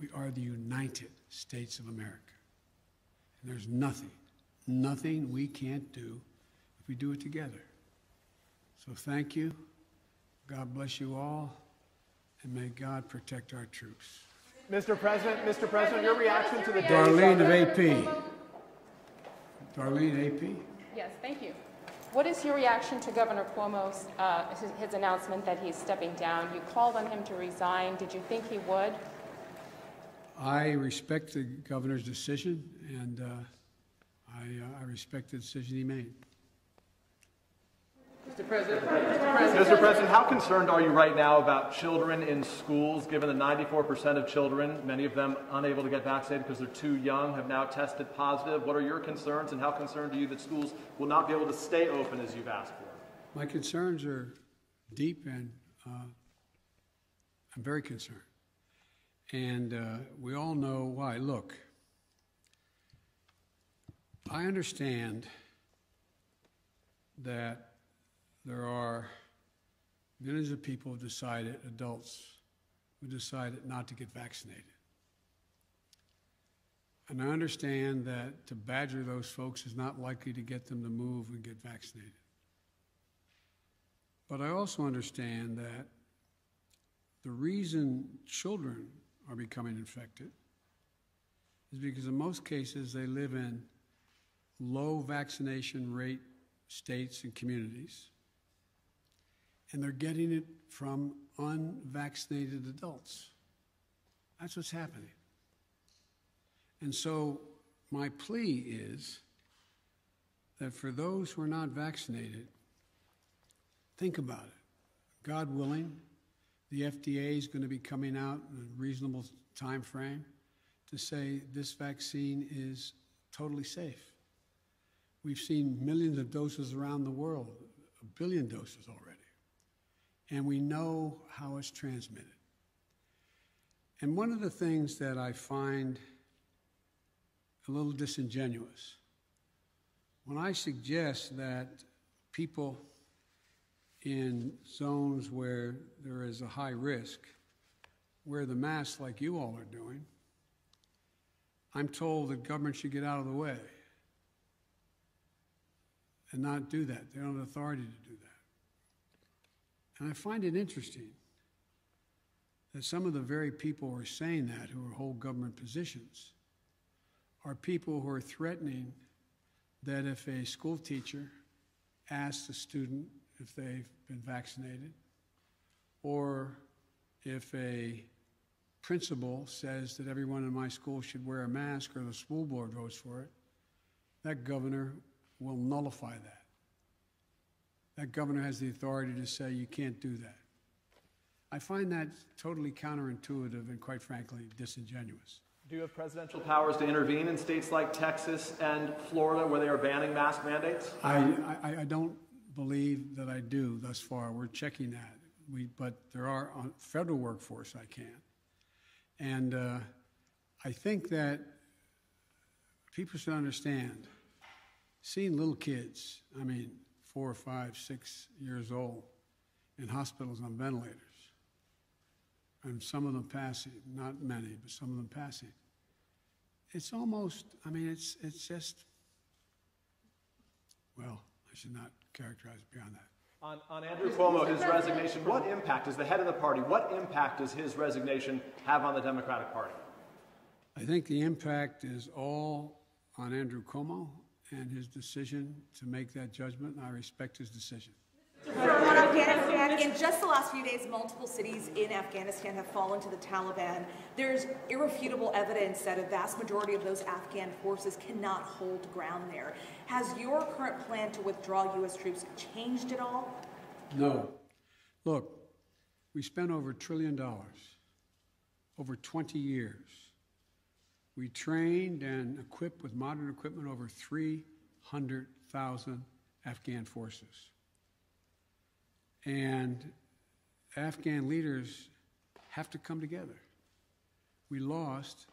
We are the United States of America. And there's nothing, nothing we can't do if we do it together. So thank you. God bless you all. And may God protect our troops. Mr. President, Mr. President, your reaction to the Darlene of AP. Darlene, AP? Yes, thank you. What is your reaction to Governor Cuomo's, uh, his, his announcement that he's stepping down? You called on him to resign. Did you think he would? I respect the governor's decision, and uh, I, uh, I respect the decision he made. Mr. President, Mr. President, how concerned are you right now about children in schools, given that 94% of children, many of them unable to get vaccinated because they're too young, have now tested positive? What are your concerns, and how concerned are you that schools will not be able to stay open as you've asked for? My concerns are deep, and uh, I'm very concerned. And uh, we all know why. Look, I understand that there are millions of people who decided, adults, who decided not to get vaccinated. And I understand that to badger those folks is not likely to get them to move and get vaccinated. But I also understand that the reason children are becoming infected is because in most cases they live in low vaccination rate states and communities and they're getting it from unvaccinated adults. That's what's happening. And so, my plea is that for those who are not vaccinated, think about it. God willing, the FDA is going to be coming out in a reasonable time frame to say this vaccine is totally safe. We've seen millions of doses around the world, a billion doses already and we know how it's transmitted. And one of the things that I find a little disingenuous, when I suggest that people in zones where there is a high risk wear the mask like you all are doing, I'm told that government should get out of the way and not do that. They don't have authority to do that. And I find it interesting that some of the very people who are saying that, who hold government positions, are people who are threatening that if a school teacher asks a student if they've been vaccinated, or if a principal says that everyone in my school should wear a mask or the school board votes for it, that governor will nullify that. That governor has the authority to say you can't do that. I find that totally counterintuitive and, quite frankly, disingenuous. Do you have presidential powers to intervene in states like Texas and Florida where they are banning mask mandates? I, I, I don't believe that I do thus far. We're checking that. We, but there are on federal workforce I can't, And uh, I think that people should understand seeing little kids, I mean, four, five, six years old in hospitals on ventilators. And some of them passing, not many, but some of them passing. It's almost, I mean, it's, it's just, well, I should not characterize beyond that. On, on Andrew Cuomo, his resignation, what impact, as the head of the party, what impact does his resignation have on the Democratic Party? I think the impact is all on Andrew Cuomo and his decision to make that judgment, and I respect his decision. In just the last few days, multiple cities in Afghanistan have fallen to the Taliban. There's irrefutable evidence that a vast majority of those Afghan forces cannot hold ground there. Has your current plan to withdraw U.S. troops changed at all? No. Look, we spent over a trillion dollars over 20 years we trained and equipped with modern equipment over 300,000 Afghan forces. And Afghan leaders have to come together. We lost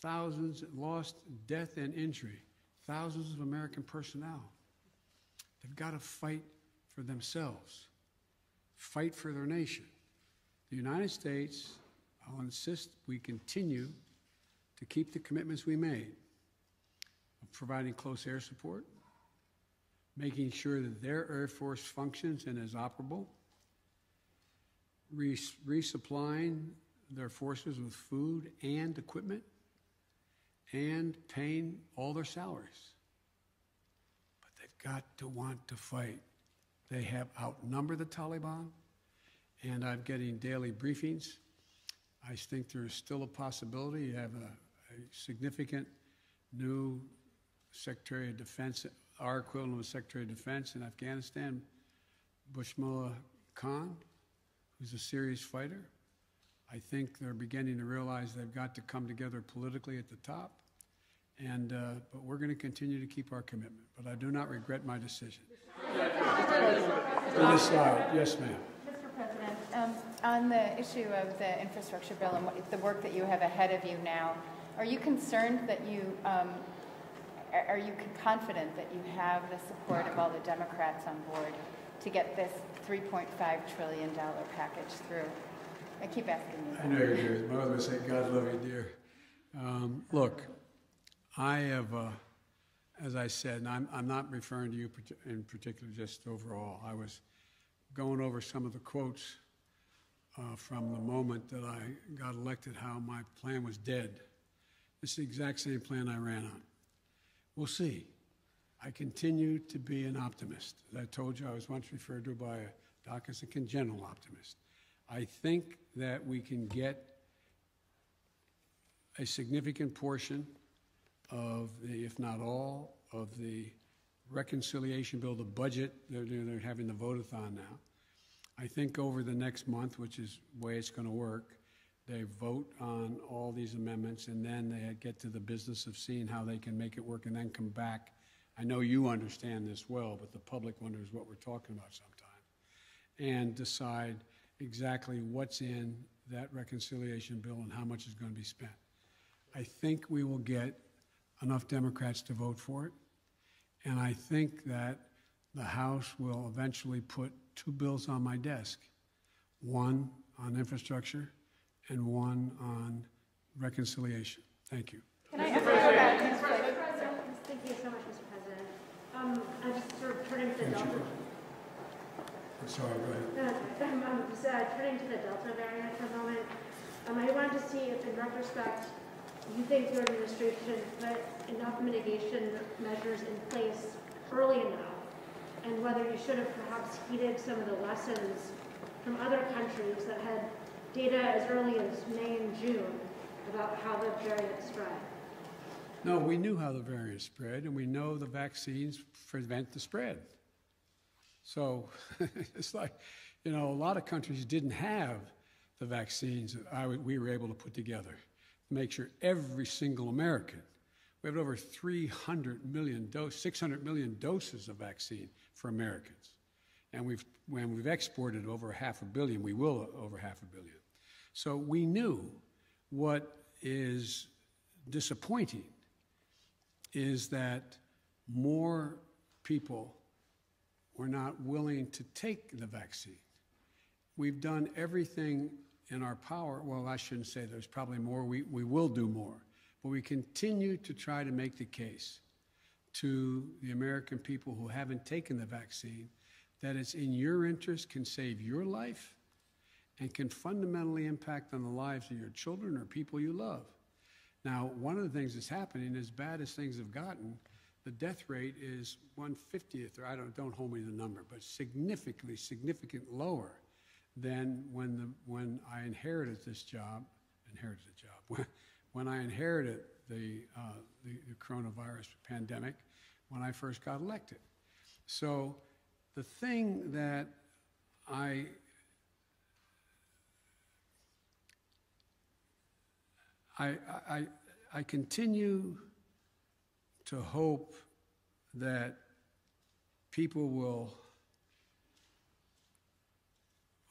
thousands, lost death and injury, thousands of American personnel. They've got to fight for themselves, fight for their nation. The United States, I'll insist we continue to keep the commitments we made of providing close air support, making sure that their Air Force functions and is operable, res- resupplying their forces with food and equipment, and paying all their salaries. But they've got to want to fight. They have outnumbered the Taliban, and I'm getting daily briefings. I think there is still a possibility. You have a, a significant new Secretary of Defense, our equivalent of Secretary of Defense in Afghanistan, Bismillah Khan, who's a serious fighter. I think they're beginning to realize they've got to come together politically at the top. And, uh, but we're going to continue to keep our commitment. But I do not regret my decision. On this slide, yes, ma'am. Mr. President, um, on the issue of the infrastructure bill and what- the work that you have ahead of you now, are you concerned that you, um, are you confident that you have the support of all the Democrats on board to get this $3.5 trillion package through? I keep asking you. I know you're dear. My mother say, God love you, dear. Um, look, I have, uh, as I said, and I'm, I'm not referring to you in particular, just overall. I was going over some of the quotes uh, from the moment that I got elected, how my plan was dead. It's the exact same plan I ran on. We'll see. I continue to be an optimist. As I told you, I was once referred to by a doc as a congenital optimist. I think that we can get a significant portion of the, if not all, of the reconciliation bill, the budget, they're, they're having the vote-a-thon now. I think over the next month, which is the way it's going to work, they vote on all these amendments, and then they get to the business of seeing how they can make it work, and then come back. I know you understand this well, but the public wonders what we're talking about sometimes, and decide exactly what's in that reconciliation bill and how much is going to be spent. I think we will get enough Democrats to vote for it, and I think that the House will eventually put two bills on my desk one on infrastructure and one on reconciliation. Thank you. Can I ask you about Mr. President, thank you so much, Mr. President. Um, I'm just sort of turning to the Delta. I'm sorry, go ahead. Uh, I'm uh, turning to the Delta variant for a moment. Um, I wanted to see if, in retrospect, you think your administration put enough mitigation measures in place early enough, and whether you should have perhaps heeded some of the lessons from other countries that had data as early as May and June about how the variant spread. No, we knew how the variant spread, and we know the vaccines prevent the spread. So it's like, you know, a lot of countries didn't have the vaccines that I, we were able to put together to make sure every single American, we have over 300 million dose, 600 million doses of vaccine for Americans. And we've, when we've exported over half a billion, we will over half a billion. So we knew what is disappointing is that more people were not willing to take the vaccine. We've done everything in our power. Well, I shouldn't say there's probably more. We, we will do more. But we continue to try to make the case to the American people who haven't taken the vaccine that it's in your interest, can save your life, and can fundamentally impact on the lives of your children or people you love. Now, one of the things that's happening, as bad as things have gotten, the death rate is 150th, or I don't, don't hold me to the number, but significantly, significantly lower than when, the, when I inherited this job, inherited the job, when, when I inherited the, uh, the, the coronavirus pandemic when I first got elected. So the thing that I I, I, I continue to hope that people will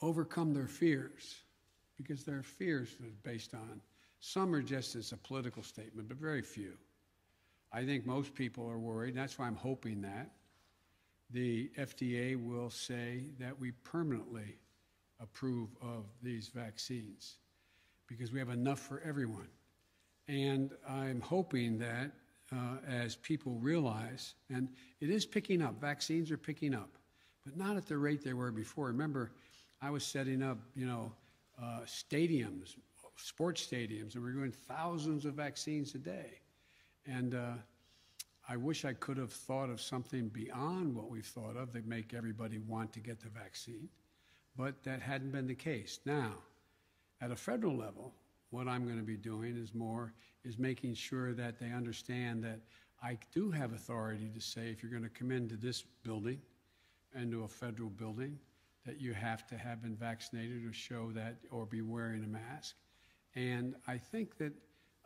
overcome their fears because their fears are based on some are just as a political statement, but very few. I think most people are worried. and That's why I'm hoping that the FDA will say that we permanently approve of these vaccines. Because we have enough for everyone. And I'm hoping that uh, as people realize, and it is picking up, vaccines are picking up, but not at the rate they were before. Remember, I was setting up, you know, uh, stadiums, sports stadiums, and we we're doing thousands of vaccines a day. And uh, I wish I could have thought of something beyond what we've thought of that make everybody want to get the vaccine, but that hadn't been the case. Now, at a federal level, what I'm going to be doing is more is making sure that they understand that I do have authority to say if you're going to come into this building, into a federal building, that you have to have been vaccinated or show that or be wearing a mask. And I think that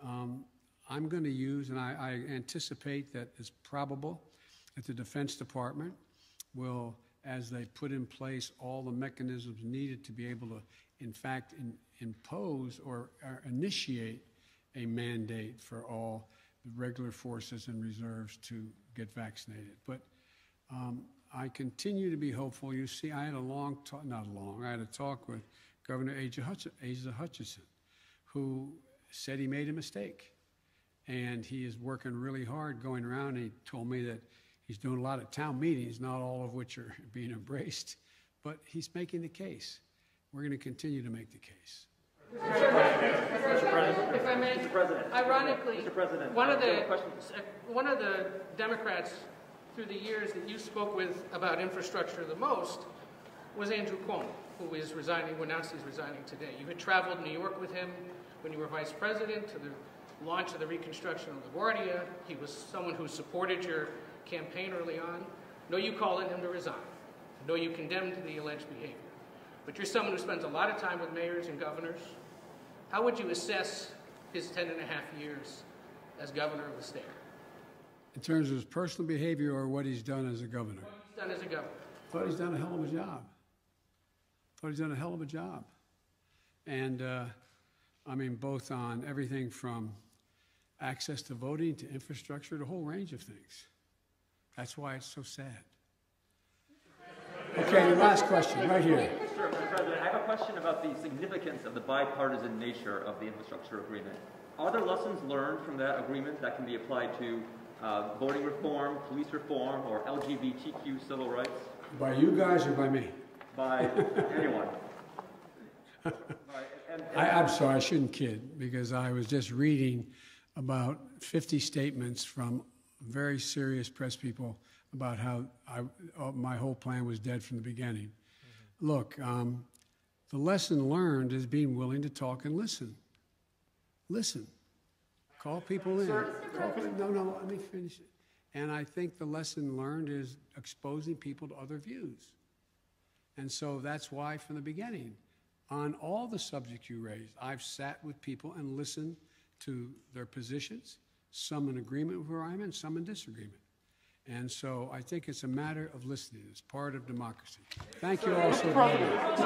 um, I'm going to use, and I, I anticipate that it's probable that the Defense Department will, as they put in place all the mechanisms needed to be able to, in fact, in, impose or, or initiate a mandate for all the regular forces and reserves to get vaccinated. But um, I continue to be hopeful. You see, I had a long talk, not long, I had a talk with Governor Asa Hutchinson, who said he made a mistake. And he is working really hard going around. He told me that he's doing a lot of town meetings, not all of which are being embraced, but he's making the case. We're going to continue to make the case. If I may, ironically, Mr. President, one of uh, I have the, a one of the Democrats through the years that you spoke with about infrastructure the most was Andrew Cuomo, who is resigning, who announced he's resigning today. You had traveled New York with him when you were vice president to the launch of the reconstruction of LaGuardia. He was someone who supported your campaign early on. No, you called on him to resign. No, you condemned the alleged behavior. But you're someone who spends a lot of time with mayors and governors. How would you assess his 10 and a half years as governor of the state? In terms of his personal behavior or what he's done as a governor? What he's done as a governor? Thought he's done a hell of a job. Thought he's done a hell of a job. And uh, I mean, both on everything from access to voting to infrastructure, to a whole range of things. That's why it's so sad. Okay, last question, right here. Sure, Mr. President, I have a question about the significance of the bipartisan nature of the infrastructure agreement. Are there lessons learned from that agreement that can be applied to uh, voting reform, police reform, or LGBTQ civil rights? By you guys or by me? By anyone? By- and- and- I, I'm sorry, I shouldn't kid, because I was just reading about 50 statements from very serious press people about how I, uh, my whole plan was dead from the beginning. Look, um, the lesson learned is being willing to talk and listen. Listen. Call people in. Call people- no, no, let me finish it. And I think the lesson learned is exposing people to other views. And so that's why, from the beginning, on all the subjects you raised, I've sat with people and listened to their positions, some in agreement with where I'm in, some in disagreement. And so I think it's a matter of listening. It's part of democracy. Thank you all so very much.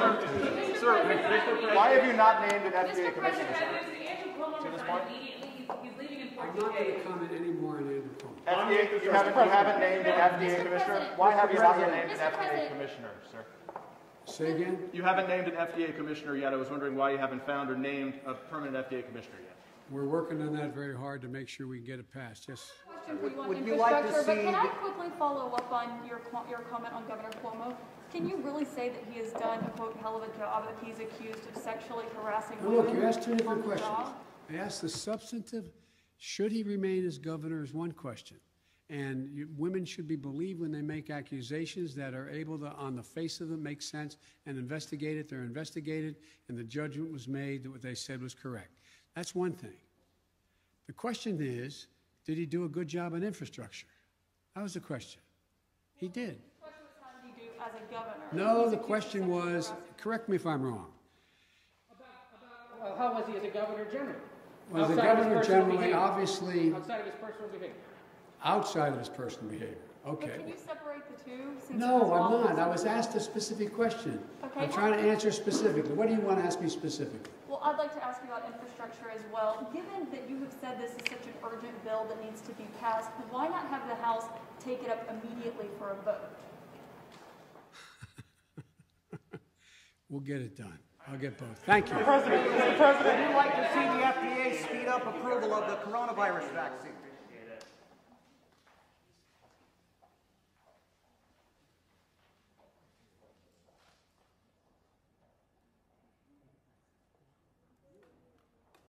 Why have you not named an FDA commissioner? President, Andrew Cuomo immediately. He's, he's leaving I'm not going to comment any more on Andrew Cuomo. FDA, you haven't, you haven't named an FDA commissioner? Why have you not named an FDA President. commissioner, sir? Say again? You haven't named an FDA commissioner yet. I was wondering why you haven't found or named a permanent FDA commissioner yet. We're working on that very hard to make sure we can get it passed. Yes. question for you on Would you like to infrastructure, but can I quickly follow up on your, your comment on Governor Cuomo? Can you really say that he has done a quote hell of a job, that he's accused of sexually harassing Now, women? look, you asked two different questions. job? I asked the substantive, should he remain as governor is one question. And you, women should be believed when they make accusations that are able to, on the face of them, make sense and investigate it. They're investigated, and the judgment was made that what they said was correct. That's one thing. The question is, did he do a good job on infrastructure? That was the question. He did. The question was, how did he do as a governor? No, the question was, correct me if I'm wrong. Well, how was he as a governor general? The Outside of governor behavior. obviously, Outside of his personal behavior. outside of his personal behavior? But Okay. can you separate the two? since No, I'm not. I was asked a specific question. Okay. I'm trying to answer specifically. What do you want to ask me specifically? Well, I'd like to ask you about infrastructure as well. Given that you have said this is such an urgent bill that needs to be passed, why not have the House take it up immediately for a vote? We'll get it done. I'll get both. Thank you. President, Mr. President, we'd like to see the FDA speed up approval of the coronavirus vaccine.